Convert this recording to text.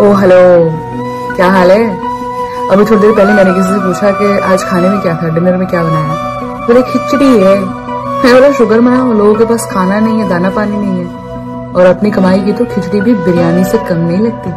ओ hello क्या हाल है? अभी थोड़ी देर पहले मैंने किसी से पूछा कि आज खाने में क्या था? डिनर में क्या बनाया? बोले, खिचड़ी है। मैं बोला, शुगर मनाओ, लोगों के पास खाना नहीं है, दाना पानी नहीं है। और अपनी कमाई की तो खिचड़ी भी बिरयानी से कम नहीं लगती।